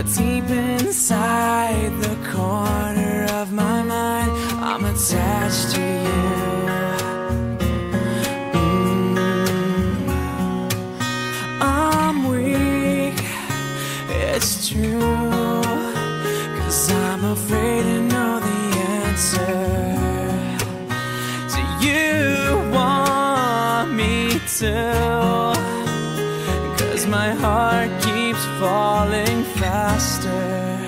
Deep inside the corner of my mind, I'm attached to you. Mm. I'm weak, it's true. Cause I'm afraid to know the answer. Do you want me to? Heart keeps falling faster.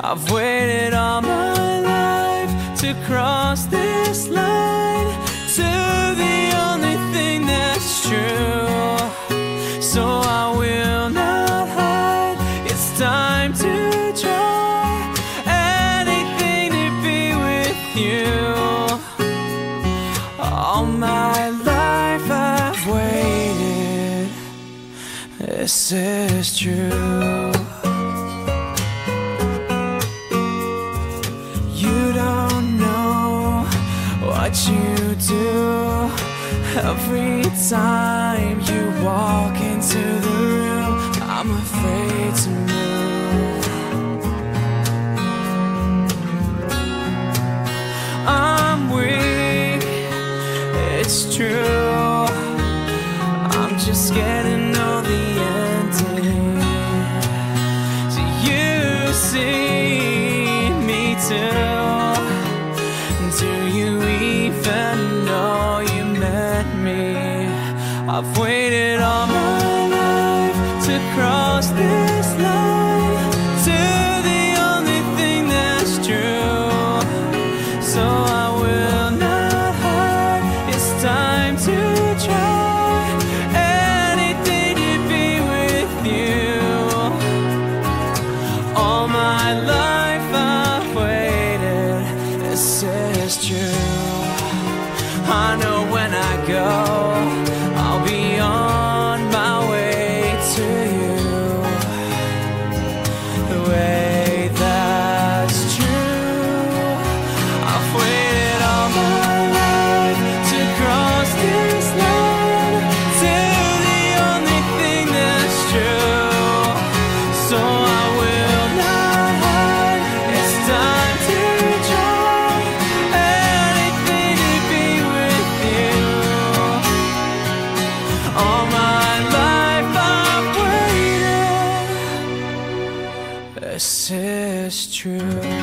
I've waited all my life to cross this line This is true. You don't know what you do every time you walk into the room. I'm afraid to move. I'm weak, it's true. I'm just scared me? Do you even know you met me? I've waited all my life to cross this is true. I know when I go, I'll be on my way to you. The way that's true. I've waited all my life to cross this line to the only thing that's true. So Is true.